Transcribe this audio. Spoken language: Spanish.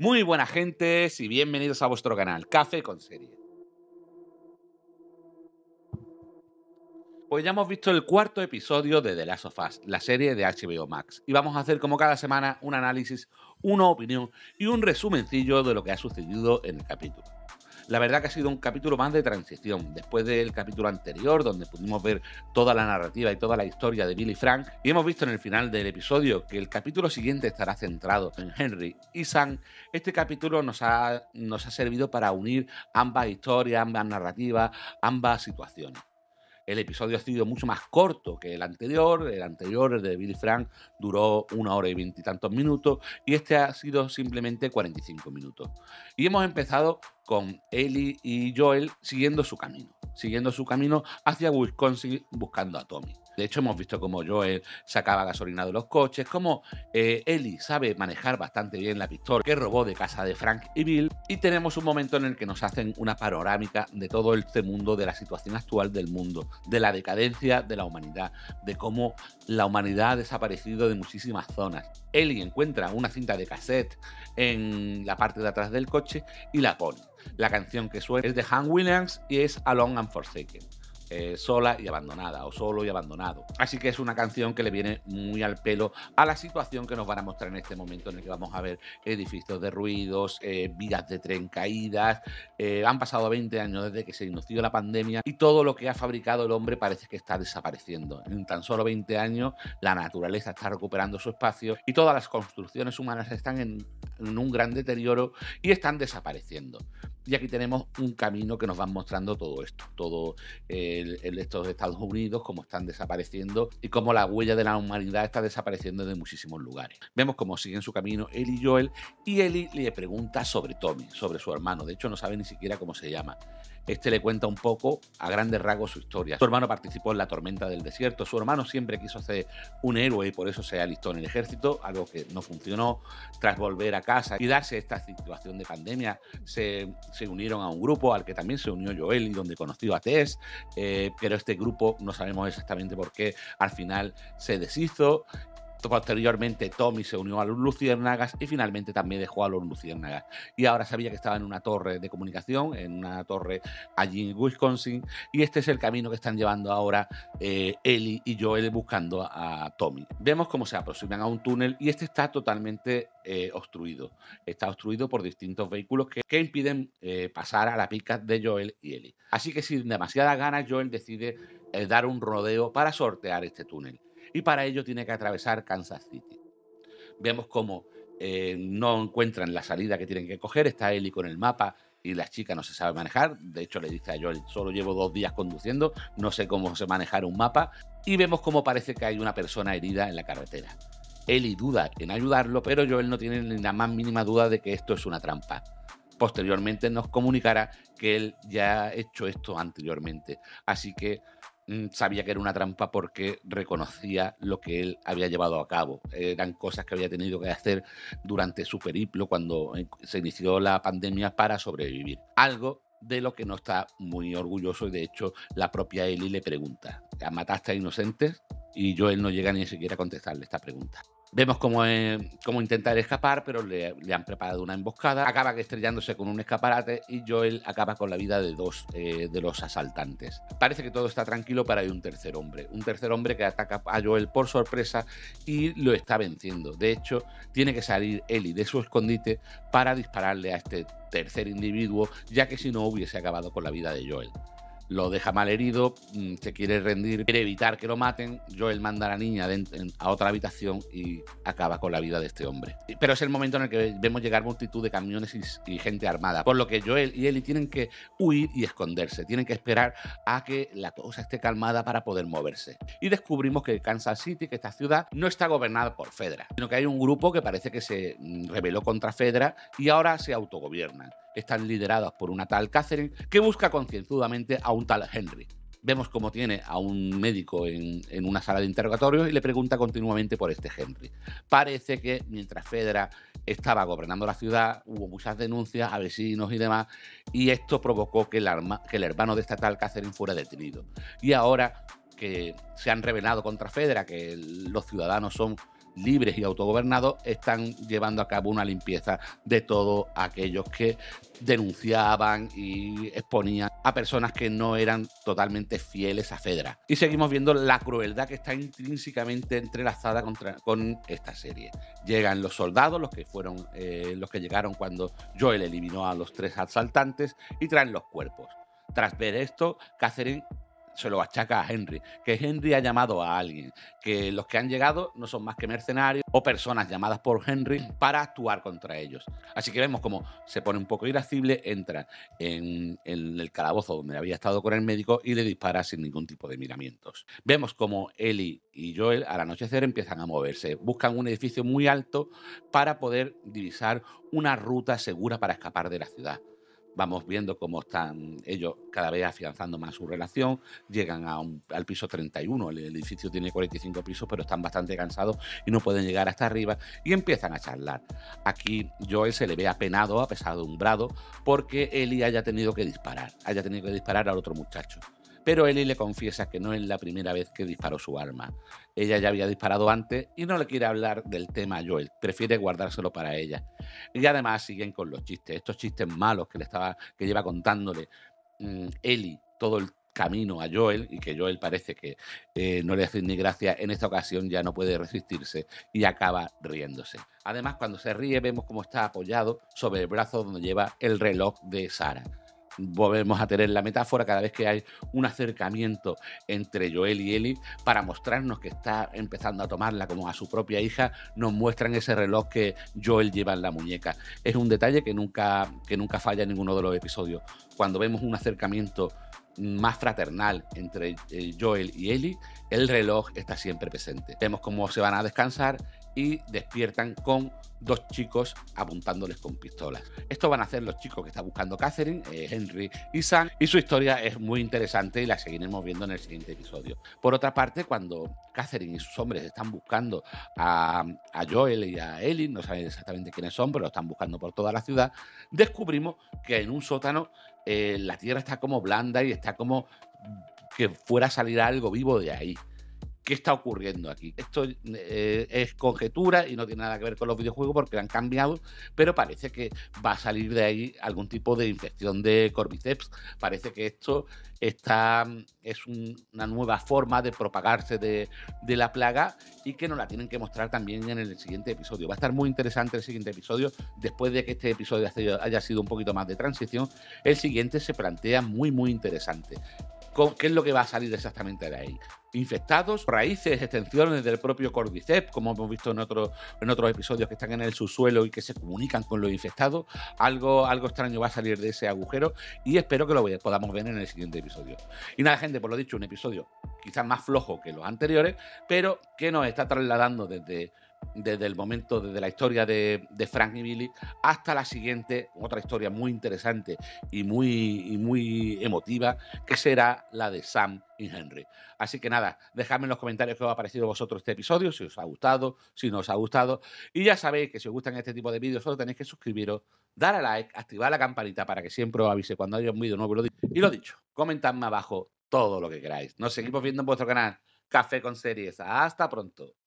Muy buenas gentes y bienvenidos a vuestro canal Café con Serie. Pues ya hemos visto el cuarto episodio de The Last of Us, la serie de HBO Max, y vamos a hacer como cada semana un análisis, una opinión y un resumencillo de lo que ha sucedido en el capítulo. La verdad que ha sido un capítulo más de transición, después del capítulo anterior, donde pudimos ver toda la narrativa y toda la historia de Billy Frank, y hemos visto en el final del episodio que el capítulo siguiente estará centrado en Henry y Sam. Este capítulo nos ha, nos ha servido para unir ambas historias, ambas narrativas, ambas situaciones. El episodio ha sido mucho más corto que el anterior. El anterior, el de Billy Frank, duró una hora y veintitantos minutos y este ha sido simplemente 45 minutos. Y hemos empezado con Ellie y Joel siguiendo su camino, siguiendo su camino hacia Wisconsin buscando a Tommy. De hecho, hemos visto cómo Joel sacaba gasolina de los coches, cómo eh, Ellie sabe manejar bastante bien la pistola que robó de casa de Frank y Bill. Y tenemos un momento en el que nos hacen una panorámica de todo este mundo, de la situación actual del mundo, de la decadencia de la humanidad, de cómo la humanidad ha desaparecido de muchísimas zonas. Ellie encuentra una cinta de cassette en la parte de atrás del coche y la pone. La canción que suena es de Han Williams y es Alone and Forsaken. Eh, sola y abandonada o solo y abandonado. Así que es una canción que le viene muy al pelo a la situación que nos van a mostrar en este momento en el que vamos a ver edificios derruidos, eh, vías de tren caídas. Eh, han pasado 20 años desde que se inició la pandemia y todo lo que ha fabricado el hombre parece que está desapareciendo. En tan solo 20 años la naturaleza está recuperando su espacio y todas las construcciones humanas están en, un gran deterioro y están desapareciendo. Y aquí tenemos un camino que nos van mostrando todo esto, todo el, estos Estados Unidos, cómo están desapareciendo y cómo la huella de la humanidad está desapareciendo de muchísimos lugares. Vemos cómo siguen su camino él y Joel y Ellie le pregunta sobre Tommy, sobre su hermano. De hecho, no sabe ni siquiera cómo se llama. Este le cuenta un poco, a grandes rasgos, su historia. Su hermano participó en la tormenta del desierto. Su hermano siempre quiso ser un héroe y por eso se alistó en el ejército, algo que no funcionó. Tras volver a casa y darse esta situación de pandemia, se, unieron a un grupo al que también se unió Joel y donde conoció a Tess. Eh, pero este grupo no sabemos exactamente por qué al final se deshizo Posteriormente Tommy se unió a los Luciérnagas y finalmente también dejó a los Luciérnagas. Y ahora sabía que estaba en una torre de comunicación, en una torre allí en Wisconsin, y este es el camino que están llevando ahora eh, Ellie y Joel buscando a, Tommy. Vemos cómo se aproximan a un túnel y este está totalmente eh, obstruido. Está obstruido por distintos vehículos que, impiden eh, pasar a la pica de Joel y Ellie. Así que sin demasiadas ganas, Joel decide dar un rodeo para sortear este túnel y para ello tiene que atravesar Kansas City. Vemos cómo eh, no encuentran la salida que tienen que coger, está Ellie con el mapa y la chica no se sabe manejar, de hecho le dice a Joel, solo llevo dos días conduciendo, no sé cómo se manejar un mapa, y vemos cómo parece que hay una persona herida en la carretera. Ellie duda en ayudarlo, pero Joel no tiene ni la más mínima duda de que esto es una trampa. Posteriormente nos comunicará que él ya ha hecho esto anteriormente, así que sabía que era una trampa porque reconocía lo que él había llevado a cabo. Eran cosas que había tenido que hacer durante su periplo cuando eh, se inició la pandemia para sobrevivir. Algo de lo que no está muy orgulloso y de hecho la propia Eli le pregunta, ¿mataste a inocentes? Y Joel no llega ni siquiera a contestarle esta pregunta. Vemos cómo, cómo intentar escapar, pero le, han preparado una emboscada. Acaba estrellándose con un escaparate y Joel acaba con la vida de dos eh, de los asaltantes. Parece que todo está tranquilo, pero hay un tercer hombre. Un tercer hombre que ataca a Joel por sorpresa y lo está venciendo. De hecho, tiene que salir Ellie de su escondite para dispararle a este tercer individuo, ya que si no hubiese acabado con la vida de Joel lo deja mal herido, mm, se quiere rendir, quiere evitar que lo maten. Joel manda a la niña a otra habitación y acaba con la vida de este hombre. Pero es el momento en el que vemos llegar multitud de camiones y, gente armada, por lo que Joel y Ellie tienen que huir y esconderse, tienen que esperar a que la cosa esté calmada para poder moverse. Y descubrimos que Kansas City, que esta ciudad, no está gobernada por Fedra, sino que hay un grupo que parece que se mm, rebeló contra Fedra y ahora se autogobiernan están liderados por una tal Catherine que busca concienzudamente a un tal Henry. Vemos cómo tiene a un médico en, una sala de interrogatorios y le pregunta continuamente por este Henry. Parece que mientras Fedra estaba gobernando la ciudad, hubo muchas denuncias a vecinos y demás, y esto provocó que el, que el hermano de esta tal Catherine fuera detenido. Y ahora que se han rebelado contra Fedra, que los ciudadanos son libres y autogobernados están llevando a cabo una limpieza de todos aquellos que denunciaban y exponían a personas que no eran totalmente fieles a Fedra. Y seguimos viendo la crueldad que está intrínsecamente entrelazada con esta serie. Llegan los soldados, los que fueron eh, los que llegaron cuando Joel eliminó a los tres asaltantes y traen los cuerpos. Tras ver esto, Catherine se lo achaca a Henry, que Henry ha llamado a alguien, que los que han llegado no son más que mercenarios o personas llamadas por Henry para actuar contra ellos. Así que vemos como se pone un poco irascible, entra en, el calabozo donde había estado con el médico y le dispara sin ningún tipo de miramientos. Vemos como Ellie y Joel al anochecer empiezan a moverse, buscan un edificio muy alto para poder divisar una ruta segura para escapar de la ciudad vamos viendo cómo están ellos cada vez afianzando más su relación, llegan al piso 31, el, edificio tiene 45 pisos, pero están bastante cansados y no pueden llegar hasta arriba y empiezan a charlar. Aquí Joel se le ve apenado, apesado, umbrado, porque Eli haya tenido que disparar, haya tenido que disparar al otro muchacho. Pero Ellie le confiesa que no es la primera vez que disparó su arma. Ella ya había disparado antes y no le quiere hablar del tema a Joel, prefiere guardárselo para ella. Y además siguen con los chistes, estos chistes malos que le estaba que lleva contándole Ellie todo el camino a Joel y que Joel parece que eh, no le hace ni gracia, en esta ocasión ya no puede resistirse y acaba riéndose. Además, cuando se ríe vemos cómo está apoyado sobre el brazo donde lleva el reloj de Sara volvemos a tener la metáfora cada vez que hay un acercamiento entre Joel y Eli para mostrarnos que está empezando a tomarla como a su propia hija, nos muestran ese reloj que Joel lleva en la muñeca. Es un detalle que nunca, que nunca falla en ninguno de los episodios. Cuando vemos un acercamiento más fraternal entre eh, Joel y Ellie, el reloj está siempre presente. Vemos cómo se van a descansar y despiertan con dos chicos apuntándoles con pistolas. Esto van a hacer los chicos que está buscando Catherine, eh, Henry y Sam, y su historia es muy interesante y la seguiremos viendo en el siguiente episodio. Por otra parte, cuando Catherine y sus hombres están buscando a, Joel y a Ellie, no saben exactamente quiénes son, pero lo están buscando por toda la ciudad, descubrimos que en un sótano eh, la tierra está como blanda y está como que fuera a salir algo vivo de ahí. ¿Qué está ocurriendo aquí? Esto eh, es conjetura y no tiene nada que ver con los videojuegos porque han cambiado, pero parece que va a salir de ahí algún tipo de infección de Cordyceps. Parece que esto está, es una nueva forma de propagarse de, la plaga y que nos la tienen que mostrar también en el siguiente episodio. Va a estar muy interesante el siguiente episodio. Después de que este episodio haya sido un poquito más de transición, el siguiente se plantea muy, muy interesante. ¿Qué es lo que va a salir exactamente de ahí? Infectados, raíces, extensiones del propio Cordyceps, como hemos visto en, otros en otros episodios que están en el subsuelo y que se comunican con los infectados. Algo, algo extraño va a salir de ese agujero y espero que lo podamos ver en el siguiente episodio. Y nada, gente, por lo dicho, un episodio quizás más flojo que los anteriores, pero que nos está trasladando desde desde el momento, desde la historia de, Frank y Billy, hasta la siguiente, otra historia muy interesante y muy, muy emotiva, que será la de Sam y Henry. Así que nada, dejadme en los comentarios qué os ha parecido vosotros este episodio, si os ha gustado, si no os ha gustado. Y ya sabéis que si os gustan este tipo de vídeos, solo tenéis que suscribiros, dar a like, activar la campanita para que siempre os avise cuando haya un vídeo nuevo. Y lo dicho, comentadme abajo todo lo que queráis. Nos seguimos viendo en vuestro canal Café con Series. Hasta pronto.